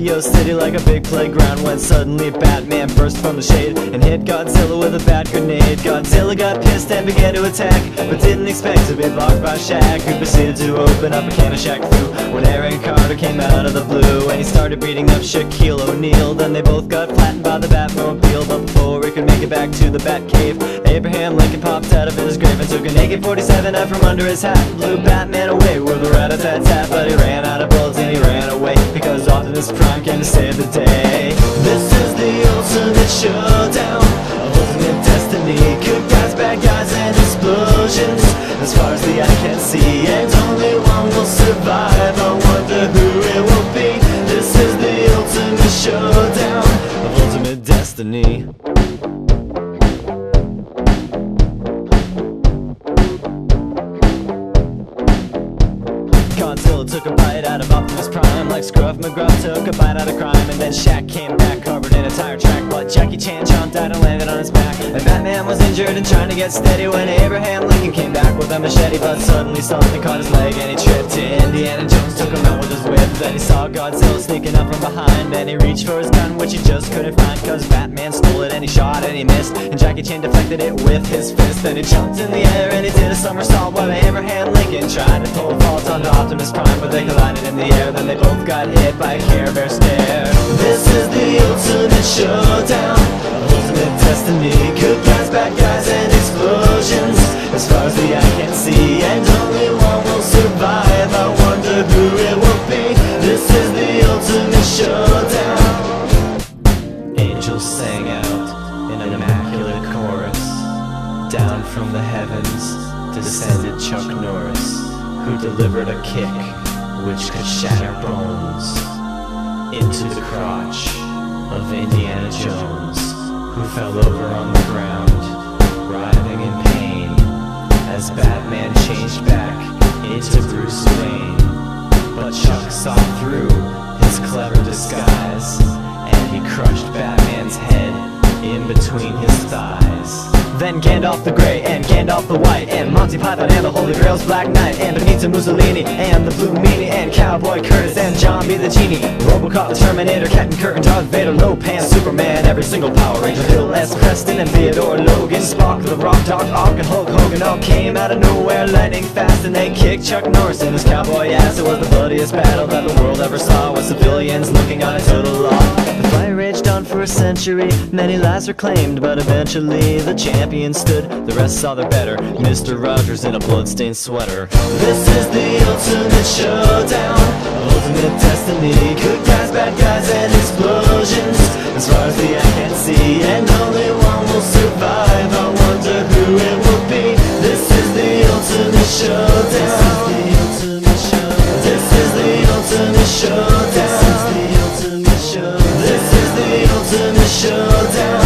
Tokyo City like a big playground when suddenly Batman burst from the shade and hit Godzilla with a bat grenade. Godzilla got pissed and began to attack, but didn't expect to be blocked by Shaq, who proceeded to open up a can of Shaq Fu when Aaron Carter came out of the blue and he started beating up Shaquille O'Neal. Then they both got flattened by the Batmobile, but before he could make it back to the Batcave, Abraham Lincoln popped out of his grave and took an AK-47 out from under his hat, blew Batman away with a rat-a-tat-tat, but he ran out of bullets and he ran Optimus Prime to save the day. This is the ultimate showdown ultimate destiny. Good guys, bad guys, and explosions. As far as the eye can see, and only one will survive. I wonder who it will be. This is the ultimate showdown of ultimate destiny. Godzilla took a bite out of Optimus Prime. Like Scruff McGruff took a bite out of crime. And then Shaq came back covered in a tire track But Jackie Chan injured and trying to get steady When Abraham Lincoln came back with a machete But suddenly something caught his leg and he tripped. Indiana Jones took him out with his whip. Then he saw Godzilla sneaking up from behind. And he reached for his gun which he just couldn't find Cause Batman stole it and he shot and he missed. And Jackie Chan deflected it with his fist. Then he jumped in the air and he did a somersault While Abraham Lincoln tried to pull a fault onto Optimus Prime But they collided in the air. Then they both got hit by a Care Bear stare This is the ultimate showdown Ultimate destiny. Good guys, bad guys, and explosions. As far as the eye can see And only one will survive. I wonder who it will be. This is the ultimate showdown. Angels sang out in an immaculate chorus. Down from the heavens descended Chuck Norris Who delivered a kick which could shatter bones Into the crotch of Indiana Jones Who fell over on the ground, writhing in pain As Batman changed back into Bruce Wayne. But Chuck saw through his clever disguise And he crushed Batman's head in between his thighs then Gandalf the Grey and Gandalf the White And Monty Python and the Holy Grail's Black Knight And Benito Mussolini and the Blue Meanie And Cowboy Curtis and Jambi the Genie Robocop, the Terminator, Captain and Darth Vader Lo Pan, Superman, every single Power Ranger Bill S. Preston and Theodore Logan Spock, the Rock, Doc Ock and Hulk Hogan All came out of nowhere lightning fast And they kicked Chuck Norris in his cowboy ass It was the bloodiest battle that the world ever saw With civilians looking on a total law a century Many lives were claimed But eventually the champion stood. The rest saw their better. Mr. Rogers in a bloodstained sweater. This is the ultimate showdown. Ultimate destiny Good guys, bad guys, and explosions. As far as the eye can see And only one will survive. I wonder who it will be. This is the ultimate showdown. This is the ultimate showdown the ultimate showdown,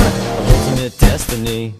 ultimate destiny.